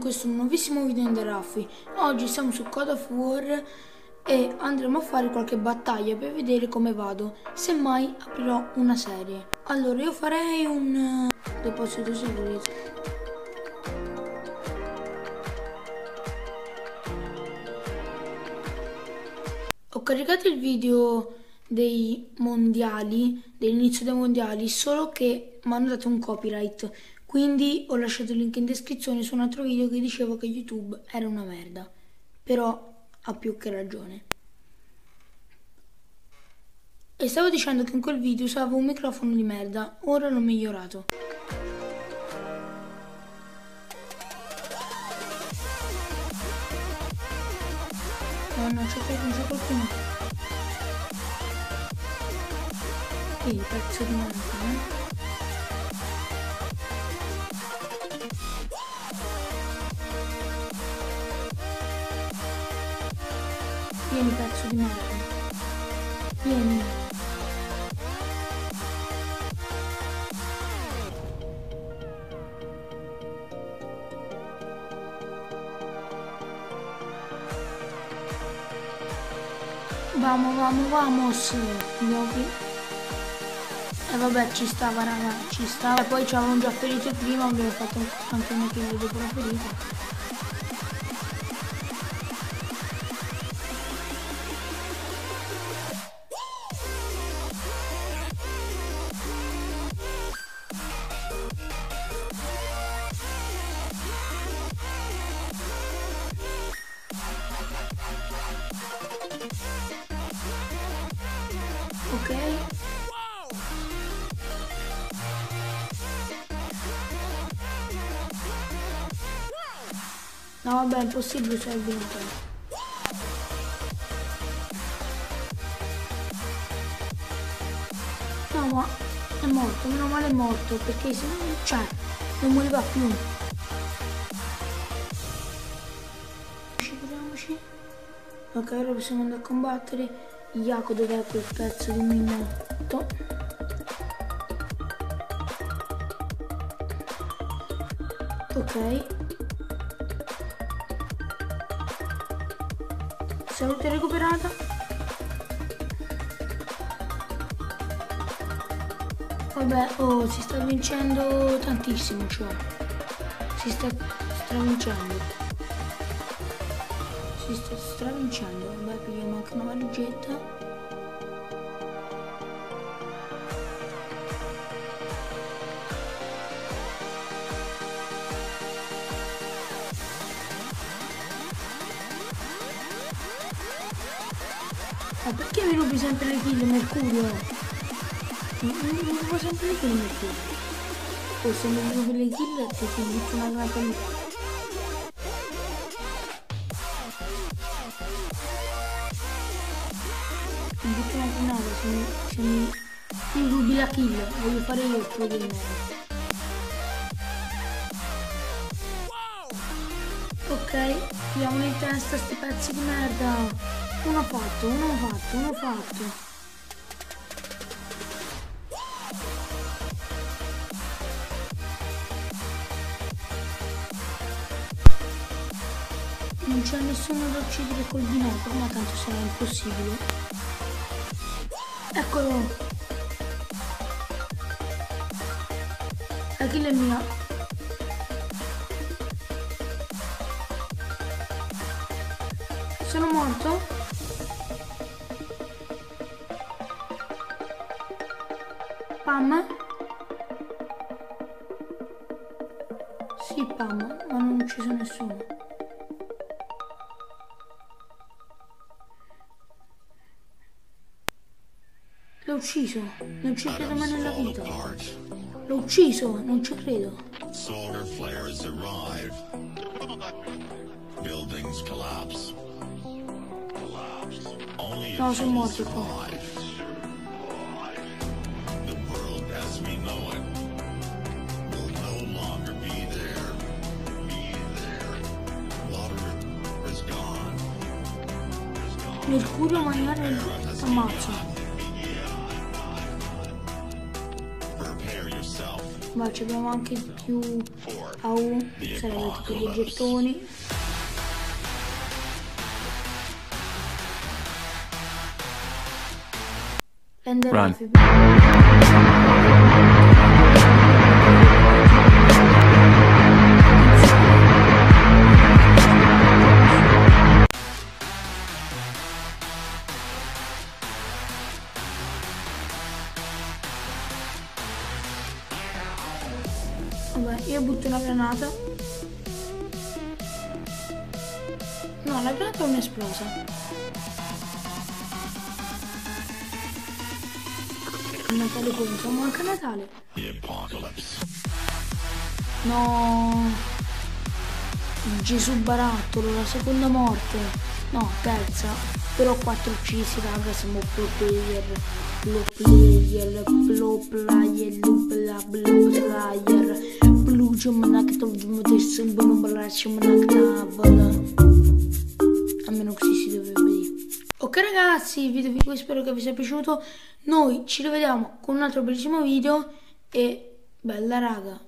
questo è un nuovissimo video in The Raffi. Oggi siamo su God of War e andremo a fare qualche battaglia per vedere come vado. Semmai aprirò una serie. Allora io farei un eh, deposito segreto. Ho caricato il video dei mondiali, dell'inizio dei mondiali, solo che mi hanno dato un copyright. Quindi ho lasciato il link in descrizione su un altro video che diceva che YouTube era una merda. Però ha più che ragione. E stavo dicendo che in quel video usavo un microfono di merda, ora l'ho migliorato. Oh no, c'è qualcuno. Ehi, pezzo di merda, eh? Vieni pezzo di merda. Vieni. Vamos, vamos, vamos. E eh, vabbè ci stava raga, ci stava. E poi ci avevamo già ferito prima, abbiamo fatto anche una kill dopo la ferita. Ok. No vabbè è impossibile cioè vinto. No ma è morto, meno male è morto perché se non cioè non moriva più. Ok, ora possiamo andare a combattere. Iaco dov'è quel pezzo di minotto? Ok. Salute recuperata. Vabbè, oh, si sta vincendo tantissimo, cioè. Si sta stravincendo si sta stravincendo vabbè pigliamo anche una valigetta ma perché mi rubi sempre le kill Mercurio? Mi, mi rubo sempre le kill Mercurio. O se mi rubi le kill ti butto una granata lì mi butto una granata se mi, se mi, mi rubi la kill voglio fare io il pro del merda ok tiriamo in testa sti pezzi di merda uno fatto uno fatto uno fatto Non c'è nessuno da uccidere col binocolo, ma tanto sarà impossibile. Eccolo. Kill è mia. Sono morto? Pam? Sì, Pam, ma non ho ucciso nessuno. L'ho ucciso, non ci credo mai nella vita. L'ho ucciso, non ci credo. Solar flares arrive. Buildings collapse. No, sono morto qua. Mercurio mangiare ammazza. ma ci abbiamo anche più Au, saranno tutti dei gettoni. Run. Vabbè, io butto una granata. No, la granata non è esplosa. Natale contro, manca Natale. No. Gesù barattolo, la seconda morte. No, terza. Però quattro uccisi, raga, siamo pro player. Pro player, pro player, bla bla player. Lucio manacta vmodesse un buon braccio manacta Almeno così si dovrebbe dire. Ok ragazzi, il video cui spero che vi sia piaciuto. Noi ci rivediamo con un altro bellissimo video e bella raga.